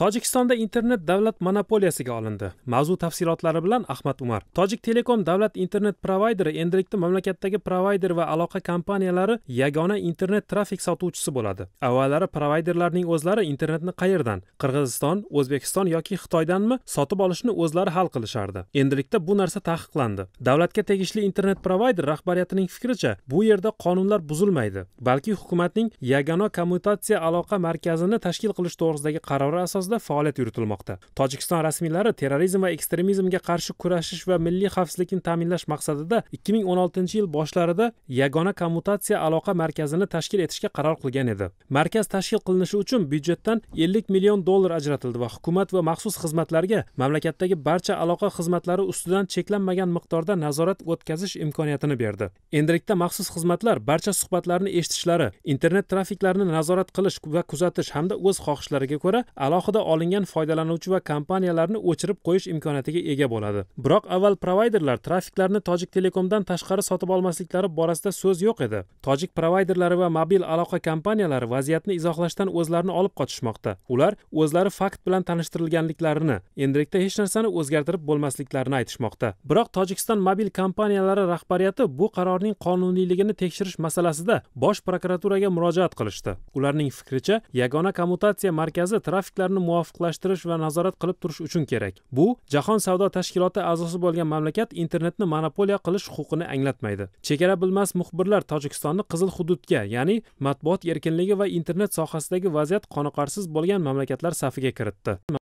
tojikistonda internet davlat monopoliyasiga olindi. Mavzu tafsilotlari bilan ahmad umar. Tojik telekom davlat internet provayderi endilikda mamlakatdagi provayder va aloqa kompaniyalari yagona internet trafik sotuvchisi bo'ladi. Avvallari provayderlarning o'zlari internetni qayerdan qirg'iziston o'zbekiston yoki xitoydanmi sotib olishni o'zlari hal qilishardi. Endilikda bu narsa taqiqlandi. Davlatga tegishli internet provayder rahbariyatining fikricha bu yerda qonunlar buzilmaydi balki hukumatning yagona kommutatsiya aloqa markazini tashkil qilish to'g'risidagi qarori asosida asosida faoliyat yuritilmoqda. Tojikiston rasmiylari terrorizm va ekstremizmga qarshi kurashish va milliy xavfsizlikni ta'minlash maqsadida 2016 yil boshlarida yagona kommutatsiya aloqa markazini tashkil etishga qaror qilgan edi. Markaz tashkil qilinishi uchun byudjetdan 50 million dollar ajratildi va hukumat va maxsus xizmatlarga mamlakatdagi barcha aloqa xizmatlari ustidan cheklanmagan miqdorda nazorat o'tkazish imkoniyatini berdi. Endilikda maxsus xizmatlar barcha suhbatlarni eshitishlari internet trafiklarini nazorat qilish va kuzatish hamda o'z xohishlariga ko'ra alohida alohida olingan foydalanuvchi va kompaniyalarni o'chirib qo'yish imkoniyatiga ega bo'ladi. Biroq avval provayderlar trafiklarni tojik telekomdan tashqari sotib olmasliklari borasida so'z yo'q edi. Tojik provayderlari va mobil aloqa kompaniyalari vaziyatni izohlashdan o'zlarini olib qochishmoqda. Ular o'zlari fakt bilan tanishtirilganliklarini endilikda hech narsani o'zgartirib bo'lmasliklarini aytishmoqda. Biroq tojikiston mobil kompaniyalari rahbariyati bu qarorning qonuniyligini tekshirish masalasida bosh prokuraturaga murojaat qilishdi. Ularning fikricha yagona kommutatsiya markazi trafiklarni muvofiqlashtirish va nazorat qilib turish uchun kerak. Bu jahon savdo tashkiloti a'zosi bo'lgan mamlakat internetni monopoliya qilish huquqini anglatmaydi. Chegara bilmas muxbirlar tojikistonni qizil hududga ya'ni matbuot erkinligi va internet sohasidagi vaziyat qoniqarsiz bo'lgan mamlakatlar safiga kiritdi.